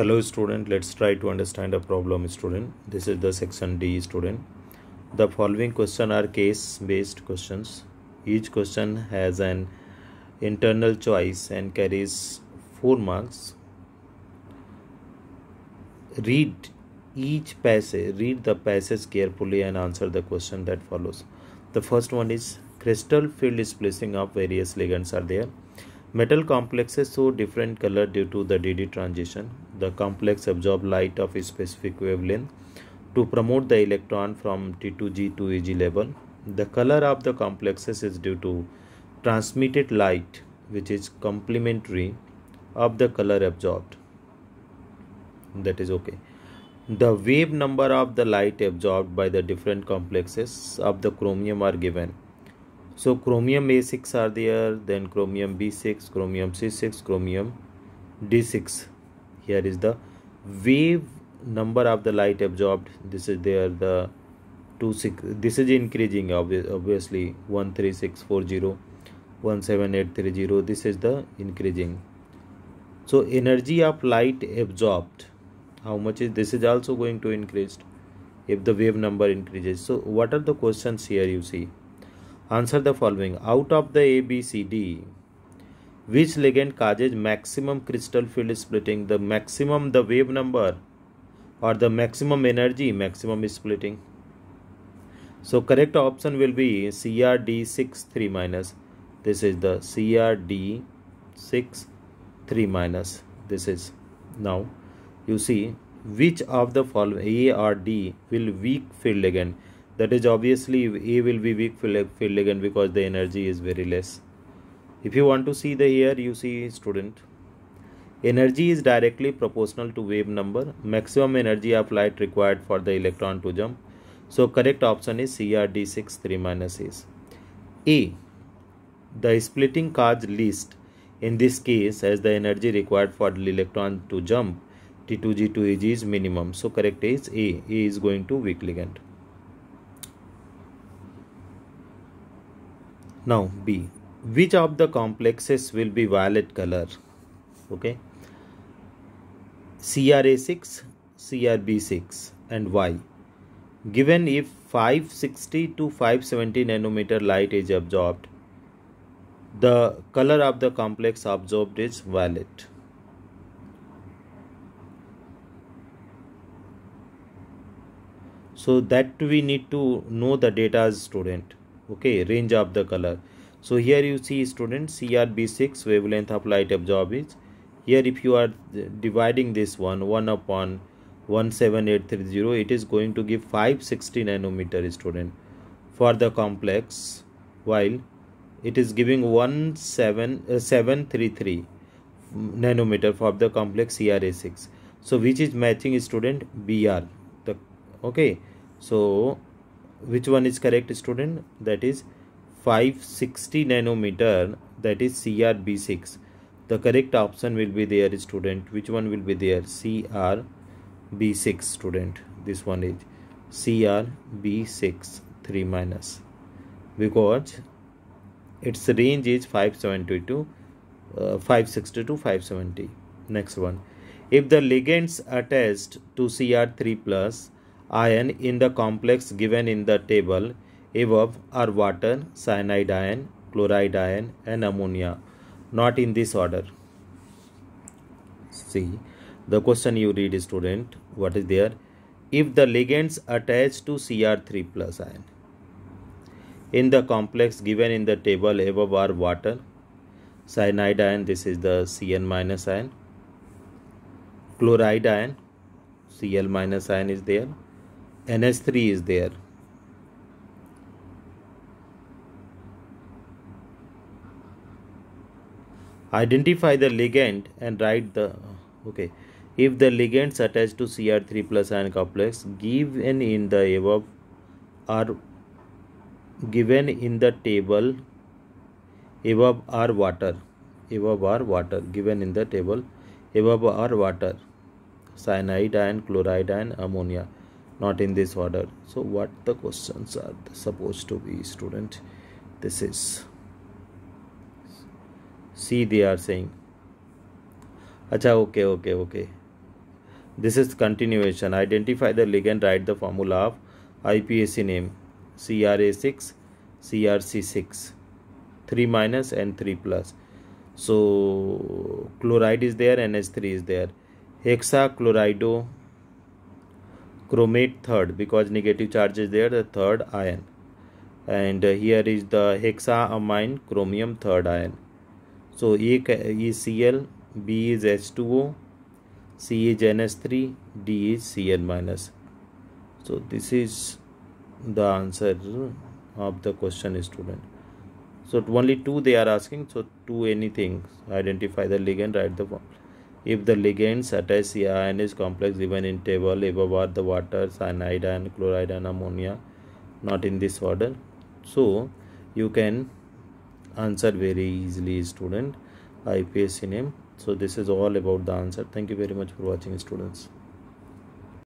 hello student. Let's try to understand a problem student. This is the section d student. The following question are case based questions. Each question has an internal choice and carries 4 marks. Read each passage read the passage carefully and answer the question that follows. The first one is crystal field splitting of various ligands are there. Metal complexes show different color due to the DD transition. The complex absorb light of a specific wavelength to promote the electron from T2G to EG level. The color of the complexes is due to transmitted light which is complementary of the color absorbed. That is okay. The wave number of the light absorbed by the different complexes of the chromium are given so chromium A6 are there, then chromium B6, chromium C6, chromium D6. Here is the wave number of the light absorbed. This is there the two six. This is increasing obviously one three six four zero, one seven eight three zero. This is the increasing. So energy of light absorbed. How much is this is also going to increase if the wave number increases. So what are the questions here you see? Answer the following. Out of the A, B, C, D, which ligand causes maximum crystal field splitting? The maximum, the wave number or the maximum energy, maximum is splitting. So correct option will be CRD6 3 minus. This is the CRD6 3 minus. This is now you see which of the following A or D will weak field ligand that is obviously A will be weak field ligand because the energy is very less. If you want to see the here you see student energy is directly proportional to wave number maximum energy of light required for the electron to jump. So correct option is CRD6 3 minus is A. The splitting cause least in this case as the energy required for the electron to jump t2g2 eg is minimum. So correct is A. A is going to weak ligand. now b which of the complexes will be violet color? Okay. Cra6 crb6 and y. Given if 560 to 570 nanometer light is absorbed the color of the complex absorbed is violet. So that we need to know the data as student. Okay range of the color so here you see student crb6 wavelength of light absorb is here if you are dividing this one 1 upon 17830 it is going to give 560 nanometer student. For the complex while it is giving 17733 uh, nanometer for the complex CRA6 so which is matching student? BR the okay. So which one is correct student? That is 560 nanometer that is CRB6 the correct option will be there student. Which one will be there? CRB6 student. This one is CRB6 3 minus. Because its range is 570 to uh, 560 to 570 next one. If the ligands attached to Cr3 plus ion in the complex given in the table above are water, cyanide ion, chloride ion and ammonia. Not in this order. See the question you read student what is there? If the ligands attached to Cr3 plus ion. In the complex given in the table above are water cyanide ion this is the Cn minus ion. Chloride ion Cl minus ion is there. NH3 is there. Identify the ligand and write the okay. If the ligands attached to Cr3 plus ion complex given in the above are given in the table above are water above are water given in the table above are water cyanide ion chloride ion ammonia. Not in this order. So what the questions are supposed to be student? This is see they are saying acha okay okay okay this is continuation. Identify the ligand write the formula of IPAC name. CRA6 CRC6 3 minus and 3 plus. So chloride is there NH3 is there. Hexachlorido chromate third because negative charge is there the third ion. And uh, here is the hexaammine chromium third ion so A is Cl B is H2O C is NH3 D is Cl minus. So this is the answer of the question student. So only two they are asking so two anything. Identify the ligand write the form. If the ligands attach the ion is complex given in table above are the water cyanide and chloride and ammonia not in this order. So you can answer very easily student. IPAC name. So this is all about the answer. Thank you very much for watching students